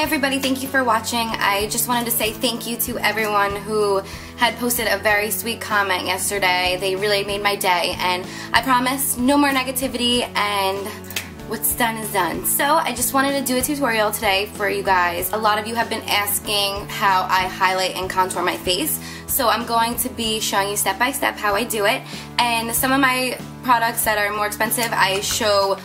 everybody, thank you for watching. I just wanted to say thank you to everyone who had posted a very sweet comment yesterday. They really made my day and I promise no more negativity and what's done is done. So I just wanted to do a tutorial today for you guys. A lot of you have been asking how I highlight and contour my face. So I'm going to be showing you step by step how I do it. And some of my products that are more expensive, I show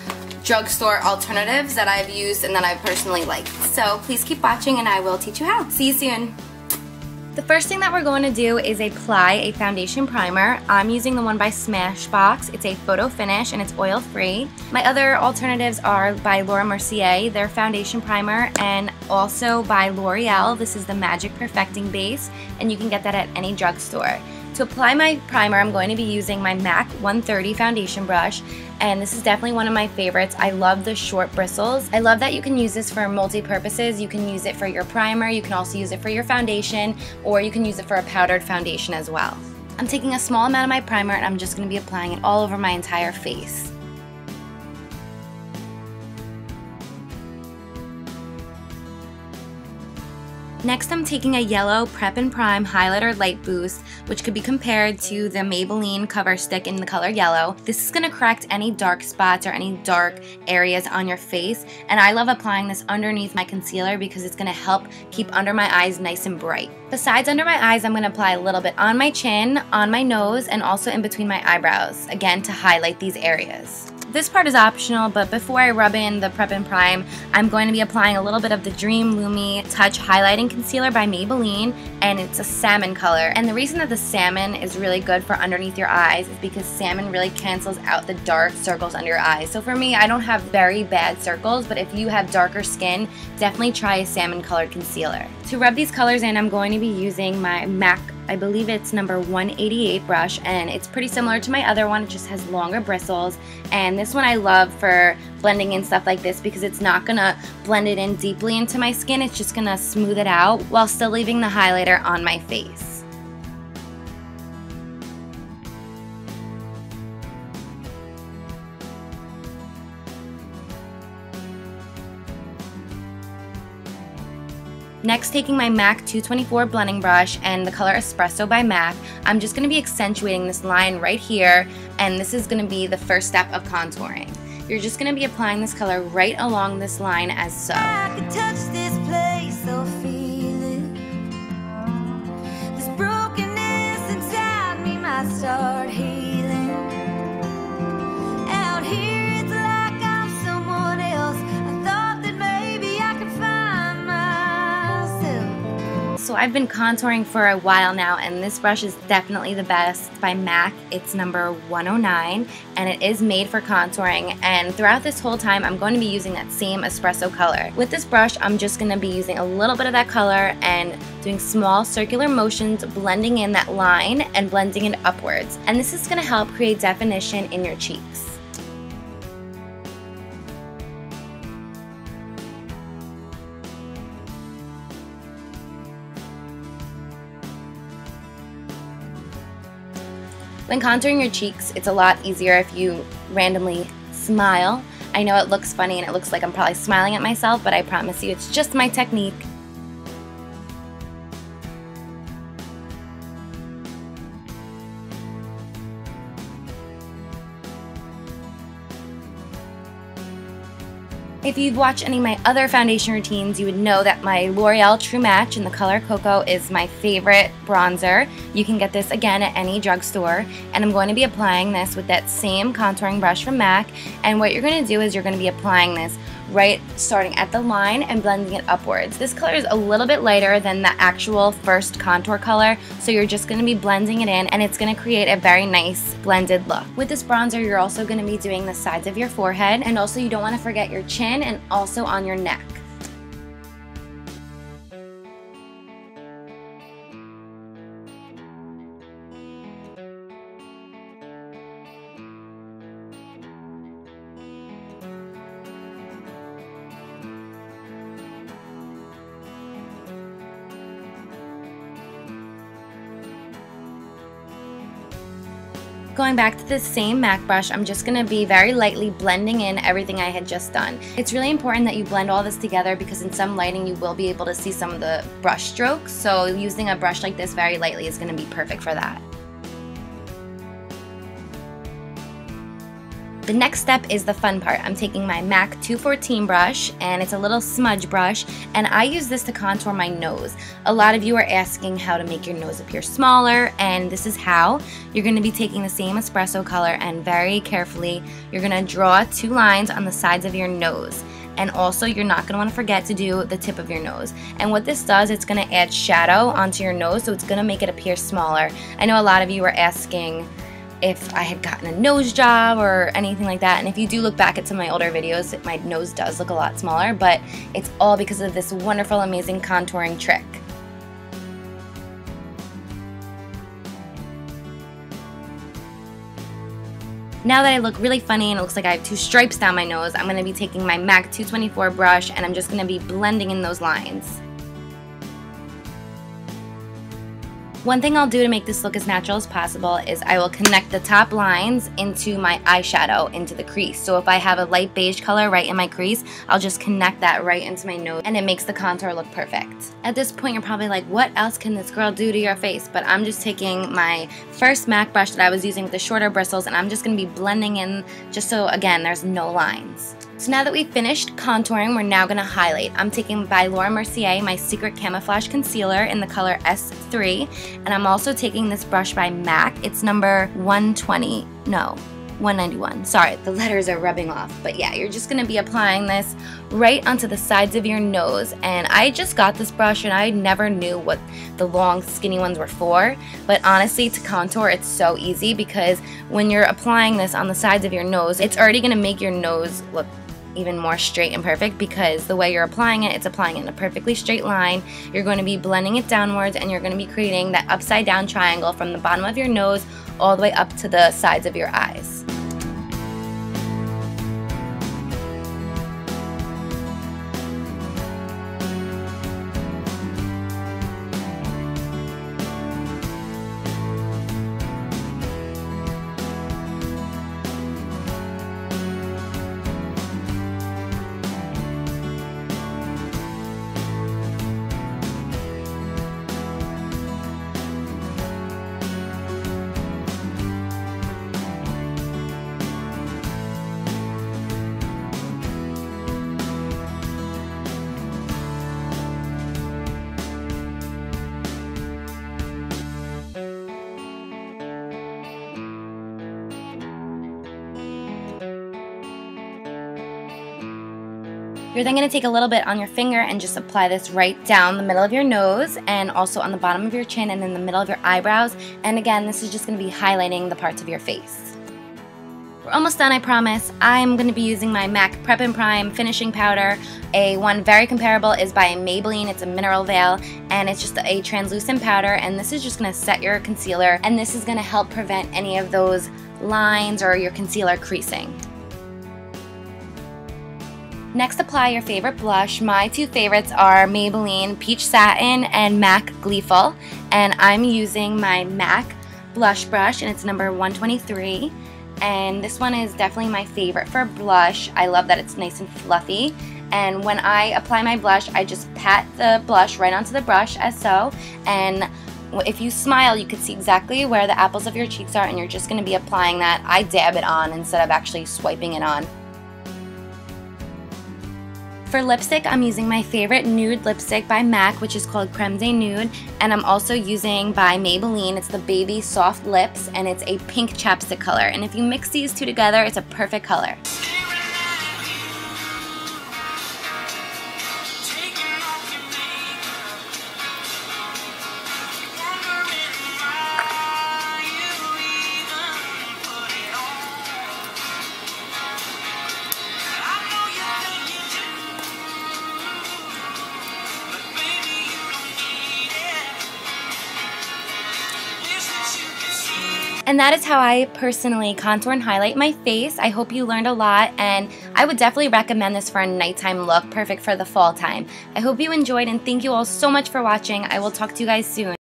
drugstore alternatives that I've used and that I personally like. So please keep watching and I will teach you how. See you soon. The first thing that we're going to do is apply a foundation primer. I'm using the one by Smashbox. It's a photo finish and it's oil free. My other alternatives are by Laura Mercier, their foundation primer, and also by L'Oreal. This is the Magic Perfecting Base, and you can get that at any drugstore. To apply my primer, I'm going to be using my MAC 130 foundation brush, and this is definitely one of my favorites. I love the short bristles. I love that you can use this for multi-purposes. You can use it for your primer, you can also use it for your foundation, or you can use it for a powdered foundation as well. I'm taking a small amount of my primer and I'm just going to be applying it all over my entire face. Next, I'm taking a yellow Prep and Prime Highlighter Light Boost, which could be compared to the Maybelline Cover Stick in the color yellow. This is going to correct any dark spots or any dark areas on your face, and I love applying this underneath my concealer because it's going to help keep under my eyes nice and bright. Besides under my eyes, I'm going to apply a little bit on my chin, on my nose, and also in between my eyebrows, again to highlight these areas. This part is optional, but before I rub in the Prep and Prime, I'm going to be applying a little bit of the Dream Lumi Touch Highlighting Concealer by Maybelline, and it's a salmon color. And the reason that the salmon is really good for underneath your eyes is because salmon really cancels out the dark circles under your eyes. So for me, I don't have very bad circles, but if you have darker skin, definitely try a salmon colored concealer. To rub these colors in, I'm going to be using my MAC I believe it's number 188 brush and it's pretty similar to my other one. It just has longer bristles and this one I love for blending in stuff like this because it's not going to blend it in deeply into my skin. It's just going to smooth it out while still leaving the highlighter on my face. Next, taking my MAC 224 blending brush and the color Espresso by MAC, I'm just going to be accentuating this line right here, and this is going to be the first step of contouring. You're just going to be applying this color right along this line as so. I've been contouring for a while now and this brush is definitely the best by MAC. It's number 109 and it is made for contouring and throughout this whole time I'm going to be using that same espresso color. With this brush I'm just going to be using a little bit of that color and doing small circular motions blending in that line and blending it upwards and this is going to help create definition in your cheeks. When contouring your cheeks, it's a lot easier if you randomly smile. I know it looks funny and it looks like I'm probably smiling at myself, but I promise you it's just my technique. If you've watched any of my other foundation routines, you would know that my L'Oreal True Match in the color Cocoa is my favorite bronzer. You can get this again at any drugstore. And I'm going to be applying this with that same contouring brush from MAC. And what you're going to do is you're going to be applying this right starting at the line and blending it upwards. This color is a little bit lighter than the actual first contour color, so you're just going to be blending it in and it's going to create a very nice blended look. With this bronzer, you're also going to be doing the sides of your forehead and also you don't want to forget your chin and also on your neck. Going back to the same MAC brush, I'm just going to be very lightly blending in everything I had just done. It's really important that you blend all this together because in some lighting you will be able to see some of the brush strokes. So using a brush like this very lightly is going to be perfect for that. The next step is the fun part. I'm taking my MAC 214 brush and it's a little smudge brush and I use this to contour my nose. A lot of you are asking how to make your nose appear smaller and this is how. You're going to be taking the same espresso color and very carefully you're going to draw two lines on the sides of your nose and also you're not going to want to forget to do the tip of your nose. And what this does, it's going to add shadow onto your nose so it's going to make it appear smaller. I know a lot of you are asking if I had gotten a nose job or anything like that. And if you do look back at some of my older videos, my nose does look a lot smaller, but it's all because of this wonderful, amazing contouring trick. Now that I look really funny and it looks like I have two stripes down my nose, I'm going to be taking my MAC 224 brush and I'm just going to be blending in those lines. One thing I'll do to make this look as natural as possible is I will connect the top lines into my eyeshadow into the crease. So if I have a light beige color right in my crease, I'll just connect that right into my nose and it makes the contour look perfect. At this point you're probably like, what else can this girl do to your face? But I'm just taking my first MAC brush that I was using with the shorter bristles and I'm just going to be blending in just so again there's no lines. So now that we've finished contouring, we're now to highlight. I'm taking by Laura Mercier my Secret Camouflage Concealer in the color S3, and I'm also taking this brush by MAC. It's number 120, no, 191. Sorry, the letters are rubbing off. But yeah, you're just to be applying this right onto the sides of your nose. And I just got this brush and I never knew what the long skinny ones were for. But honestly, to contour, it's so easy because when you're applying this on the sides of your nose, it's already to make your nose look even more straight and perfect because the way you're applying it, it's applying it in a perfectly straight line. You're going to be blending it downwards and you're going to be creating that upside down triangle from the bottom of your nose all the way up to the sides of your eyes. You're then going to take a little bit on your finger and just apply this right down the middle of your nose and also on the bottom of your chin and in the middle of your eyebrows. And again, this is just going to be highlighting the parts of your face. We're almost done, I promise. I'm going to be using my MAC Prep and Prime Finishing Powder. A one very comparable is by Maybelline. It's a mineral veil, and it's just a translucent powder, and this is just going to set your concealer, and this is going to help prevent any of those lines or your concealer creasing. Next, apply your favorite blush. My two favorites are Maybelline Peach Satin and MAC Gleeful. And I'm using my MAC blush brush, and it's number 123. And this one is definitely my favorite for blush. I love that it's nice and fluffy. And when I apply my blush, I just pat the blush right onto the brush as so. And if you smile, you can see exactly where the apples of your cheeks are and you're just going to be applying that. I dab it on instead of actually swiping it on. For lipstick, I'm using my favorite nude lipstick by MAC, which is called Creme de Nude, and I'm also using by Maybelline. It's the Baby Soft Lips, and it's a pink chapstick color. And if you mix these two together, it's a perfect color. And that is how I personally contour and highlight my face. I hope you learned a lot and I would definitely recommend this for a nighttime look, perfect for the fall time. I hope you enjoyed and thank you all so much for watching. I will talk to you guys soon.